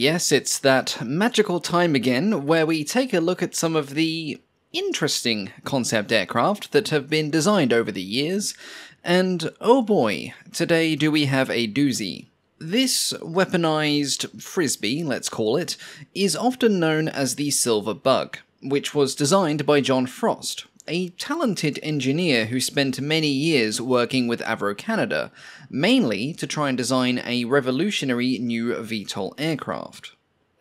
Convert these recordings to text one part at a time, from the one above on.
Yes, it's that magical time again where we take a look at some of the interesting concept aircraft that have been designed over the years, and oh boy, today do we have a doozy. This weaponized frisbee, let's call it, is often known as the Silver Bug, which was designed by John Frost, a talented engineer who spent many years working with Avro Canada, mainly to try and design a revolutionary new VTOL aircraft.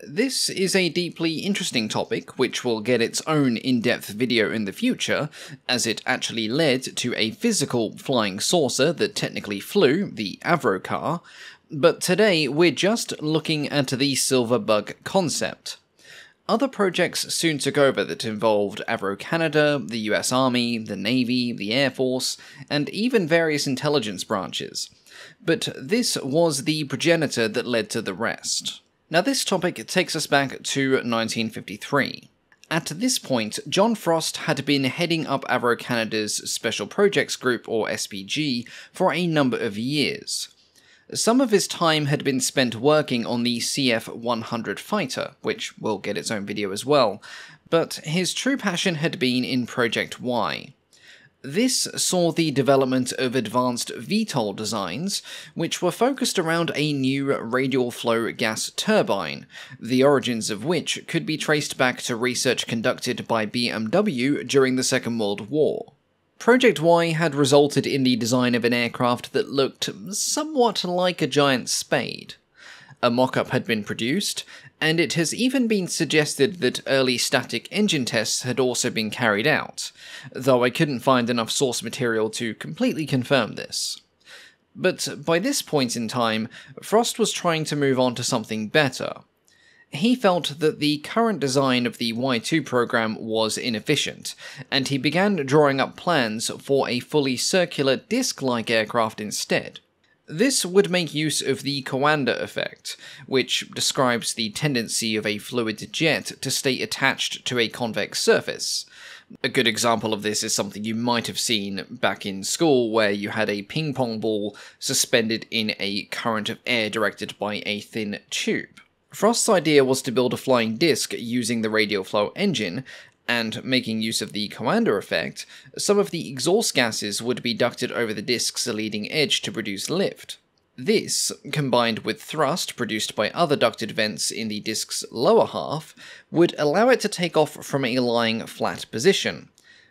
This is a deeply interesting topic, which will get its own in depth video in the future, as it actually led to a physical flying saucer that technically flew, the Avrocar, but today we're just looking at the Silver Bug concept. Other projects soon took over that involved Avro Canada, the US Army, the Navy, the Air Force, and even various intelligence branches. But this was the progenitor that led to the rest. Now, this topic takes us back to 1953. At this point, John Frost had been heading up Avro Canada's Special Projects Group, or SPG, for a number of years. Some of his time had been spent working on the CF-100 fighter, which will get its own video as well, but his true passion had been in Project Y. This saw the development of advanced VTOL designs, which were focused around a new radial flow gas turbine, the origins of which could be traced back to research conducted by BMW during the Second World War. Project Y had resulted in the design of an aircraft that looked somewhat like a giant spade. A mock up had been produced, and it has even been suggested that early static engine tests had also been carried out, though I couldn't find enough source material to completely confirm this. But by this point in time, Frost was trying to move on to something better. He felt that the current design of the Y2 program was inefficient, and he began drawing up plans for a fully circular disc like aircraft instead. This would make use of the Coanda effect, which describes the tendency of a fluid jet to stay attached to a convex surface. A good example of this is something you might have seen back in school, where you had a ping pong ball suspended in a current of air directed by a thin tube. Frost's idea was to build a flying disc using the radial flow engine, and making use of the Coanda effect, some of the exhaust gases would be ducted over the disc's leading edge to produce lift. This, combined with thrust produced by other ducted vents in the disc's lower half, would allow it to take off from a lying flat position.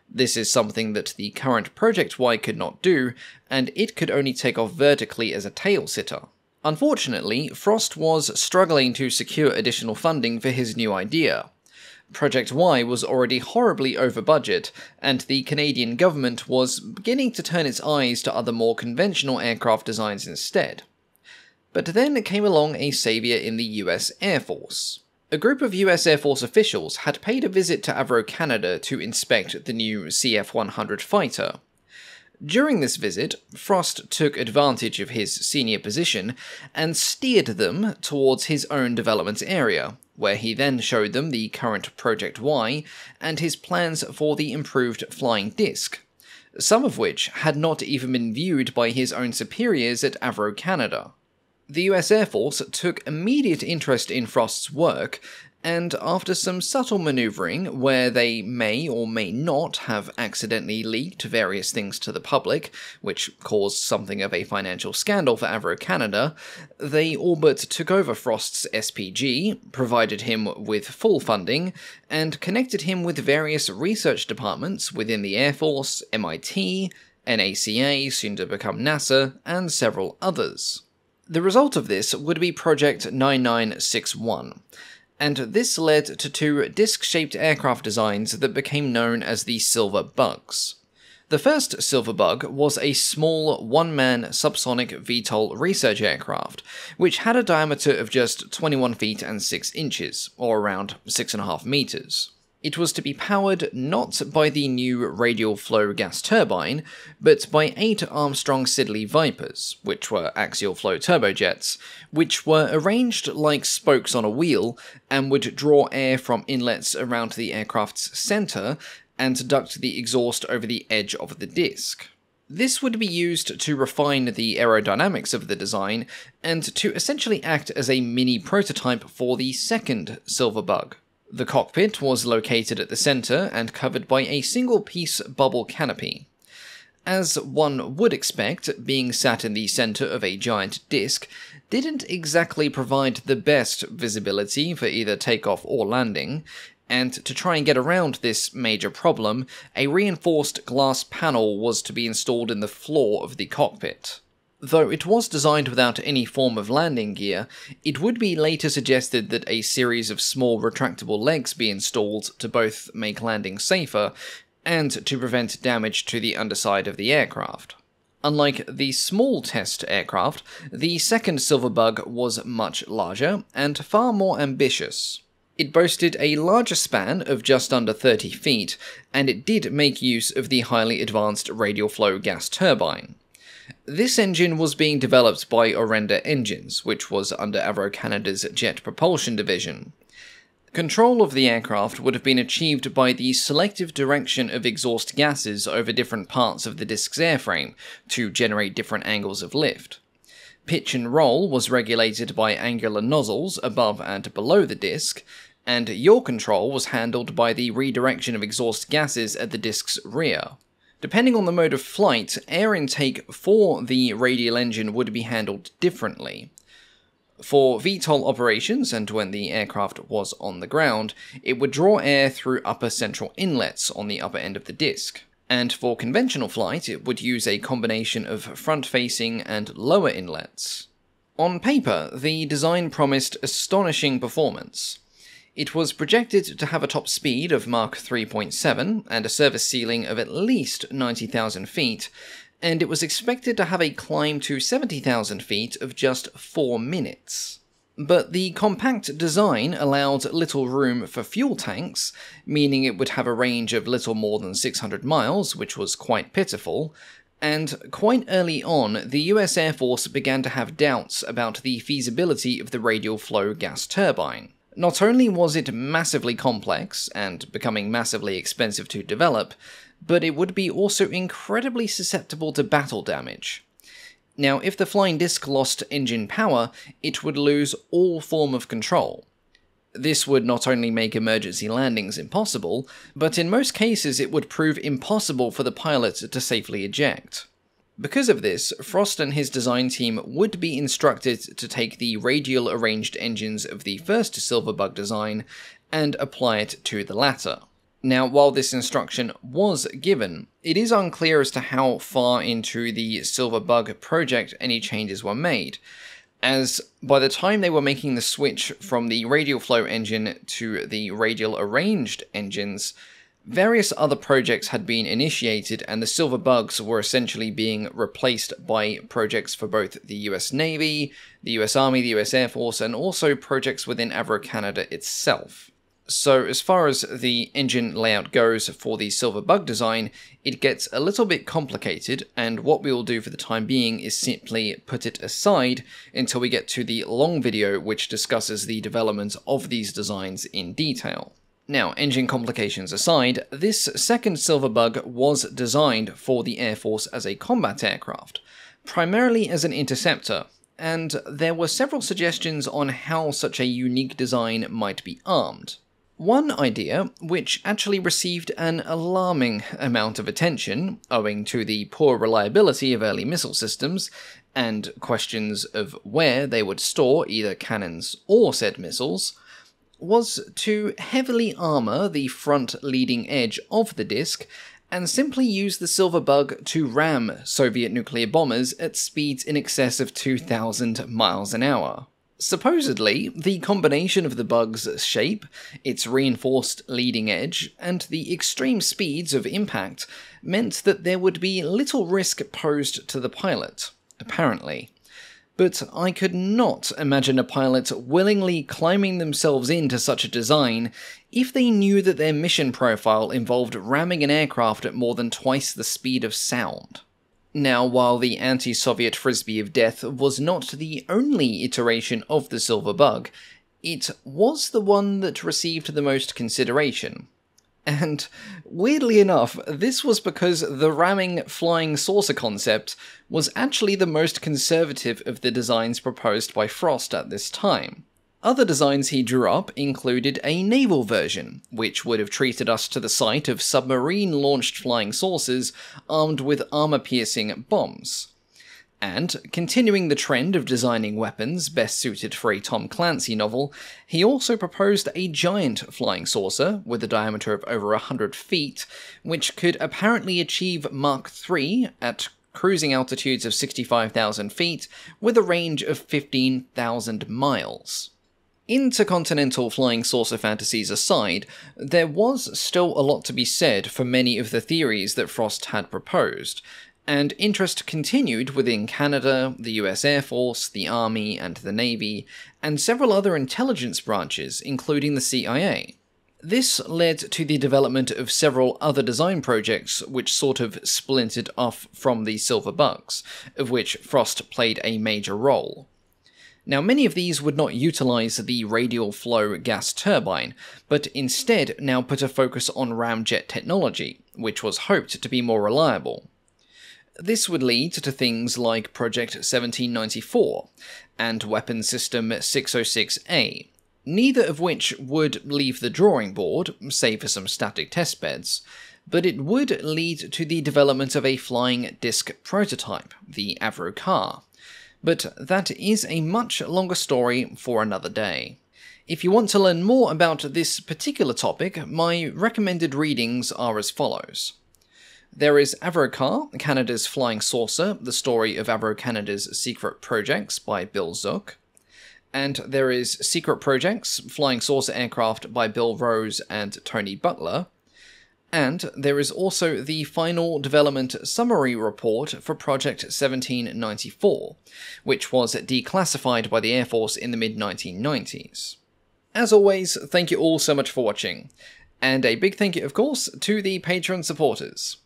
This is something that the current Project Y could not do, and it could only take off vertically as a tail sitter. Unfortunately, Frost was struggling to secure additional funding for his new idea. Project Y was already horribly over budget, and the Canadian government was beginning to turn its eyes to other more conventional aircraft designs instead. But then came along a saviour in the US Air Force. A group of US Air Force officials had paid a visit to Avro Canada to inspect the new CF 100 fighter. During this visit, Frost took advantage of his senior position and steered them towards his own development area, where he then showed them the current Project Y and his plans for the improved flying disc, some of which had not even been viewed by his own superiors at Avro Canada. The US Air Force took immediate interest in Frost's work and after some subtle maneuvering, where they may or may not have accidentally leaked various things to the public, which caused something of a financial scandal for Avro Canada, they all but took over Frost's SPG, provided him with full funding, and connected him with various research departments within the Air Force, MIT, NACA, soon to become NASA, and several others. The result of this would be Project 9961 and this led to two disc shaped aircraft designs that became known as the Silver Bugs. The first Silver Bug was a small one man subsonic VTOL research aircraft, which had a diameter of just 21 feet and 6 inches, or around 6.5 meters. It was to be powered not by the new radial flow gas turbine, but by eight Armstrong Siddeley Vipers, which were axial flow turbojets, which were arranged like spokes on a wheel and would draw air from inlets around the aircraft's centre and duct the exhaust over the edge of the disc. This would be used to refine the aerodynamics of the design and to essentially act as a mini prototype for the second Silverbug. The cockpit was located at the centre and covered by a single piece bubble canopy. As one would expect, being sat in the centre of a giant disk didn't exactly provide the best visibility for either takeoff or landing, and to try and get around this major problem, a reinforced glass panel was to be installed in the floor of the cockpit. Though it was designed without any form of landing gear, it would be later suggested that a series of small retractable legs be installed to both make landing safer and to prevent damage to the underside of the aircraft. Unlike the small test aircraft, the second Silverbug was much larger and far more ambitious. It boasted a larger span of just under 30 feet, and it did make use of the highly advanced radial flow gas turbine. This engine was being developed by Orenda Engines, which was under Avro Canada's Jet Propulsion division. Control of the aircraft would have been achieved by the selective direction of exhaust gases over different parts of the disk's airframe to generate different angles of lift. Pitch and roll was regulated by angular nozzles above and below the disk, and yaw control was handled by the redirection of exhaust gases at the disk's rear. Depending on the mode of flight, air intake for the radial engine would be handled differently. For VTOL operations, and when the aircraft was on the ground, it would draw air through upper central inlets on the upper end of the disk. And for conventional flight, it would use a combination of front facing and lower inlets. On paper, the design promised astonishing performance. It was projected to have a top speed of Mach 3.7 and a service ceiling of at least 90,000 feet, and it was expected to have a climb to 70,000 feet of just 4 minutes. But the compact design allowed little room for fuel tanks, meaning it would have a range of little more than 600 miles, which was quite pitiful, and quite early on, the US Air Force began to have doubts about the feasibility of the radial flow gas turbine. Not only was it massively complex and becoming massively expensive to develop, but it would be also incredibly susceptible to battle damage. Now, if the flying disc lost engine power, it would lose all form of control. This would not only make emergency landings impossible, but in most cases it would prove impossible for the pilot to safely eject. Because of this, Frost and his design team would be instructed to take the radial arranged engines of the first Silverbug design and apply it to the latter. Now, while this instruction was given, it is unclear as to how far into the Silverbug project any changes were made, as by the time they were making the switch from the radial flow engine to the radial arranged engines, Various other projects had been initiated, and the Silver Bugs were essentially being replaced by projects for both the US Navy, the US Army, the US Air Force, and also projects within Avro Canada itself. So, as far as the engine layout goes for the Silver Bug design, it gets a little bit complicated, and what we will do for the time being is simply put it aside until we get to the long video which discusses the development of these designs in detail. Now, engine complications aside, this second Silverbug was designed for the Air Force as a combat aircraft, primarily as an interceptor, and there were several suggestions on how such a unique design might be armed. One idea, which actually received an alarming amount of attention, owing to the poor reliability of early missile systems, and questions of where they would store either cannons or said missiles, was to heavily armour the front leading edge of the disk and simply use the silver bug to ram Soviet nuclear bombers at speeds in excess of 2,000 miles an hour. Supposedly, the combination of the bug's shape, its reinforced leading edge, and the extreme speeds of impact meant that there would be little risk posed to the pilot, apparently but I could not imagine a pilot willingly climbing themselves into such a design if they knew that their mission profile involved ramming an aircraft at more than twice the speed of sound. Now, while the anti Soviet Frisbee of Death was not the only iteration of the Silver Bug, it was the one that received the most consideration. And weirdly enough, this was because the ramming flying saucer concept was actually the most conservative of the designs proposed by Frost at this time. Other designs he drew up included a naval version, which would have treated us to the sight of submarine launched flying saucers armed with armor piercing bombs. And, continuing the trend of designing weapons best suited for a Tom Clancy novel, he also proposed a giant flying saucer with a diameter of over 100 feet, which could apparently achieve Mach 3 at cruising altitudes of 65,000 feet with a range of 15,000 miles. Intercontinental flying saucer fantasies aside, there was still a lot to be said for many of the theories that Frost had proposed, and interest continued within Canada, the US Air Force, the Army, and the Navy, and several other intelligence branches, including the CIA. This led to the development of several other design projects which sort of splintered off from the Silver Bugs, of which Frost played a major role. Now, many of these would not utilize the radial flow gas turbine, but instead now put a focus on ramjet technology, which was hoped to be more reliable. This would lead to things like Project 1794 and Weapon System 606A, neither of which would leave the drawing board, save for some static testbeds, but it would lead to the development of a flying disc prototype, the Avrocar. But that is a much longer story for another day. If you want to learn more about this particular topic, my recommended readings are as follows. There is Avrocar, Canada's Flying Saucer, the story of Avro Canada's secret projects by Bill Zuk. And there is Secret Projects, Flying Saucer Aircraft by Bill Rose and Tony Buttler. And there is also the final development summary report for Project 1794, which was declassified by the Air Force in the mid 1990s. As always, thank you all so much for watching, and a big thank you, of course, to the Patreon supporters.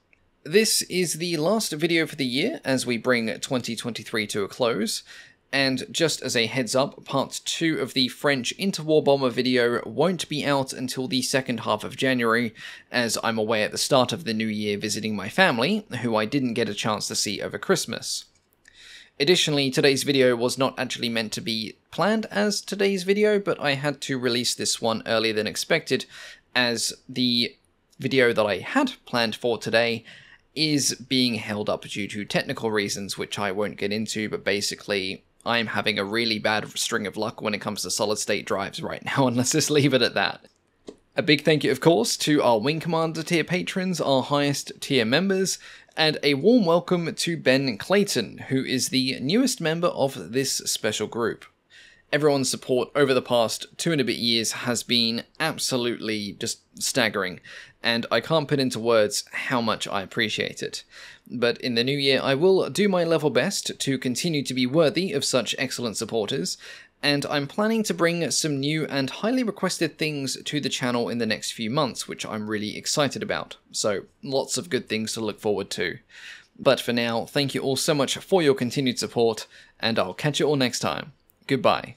This is the last video for the year as we bring 2023 to a close. And just as a heads up, part 2 of the French interwar bomber video won't be out until the second half of January, as I'm away at the start of the new year visiting my family, who I didn't get a chance to see over Christmas. Additionally, today's video was not actually meant to be planned as today's video, but I had to release this one earlier than expected, as the video that I had planned for today is being held up due to technical reasons, which I won't get into, but basically, I'm having a really bad string of luck when it comes to solid state drives right now, and let's just leave it at that. A big thank you, of course, to our Wing Commander tier patrons, our highest tier members, and a warm welcome to Ben Clayton, who is the newest member of this special group. Everyone's support over the past two and a bit years has been absolutely just staggering, and I can't put into words how much I appreciate it. But in the new year, I will do my level best to continue to be worthy of such excellent supporters, and I'm planning to bring some new and highly requested things to the channel in the next few months, which I'm really excited about. So, lots of good things to look forward to. But for now, thank you all so much for your continued support, and I'll catch you all next time. Goodbye.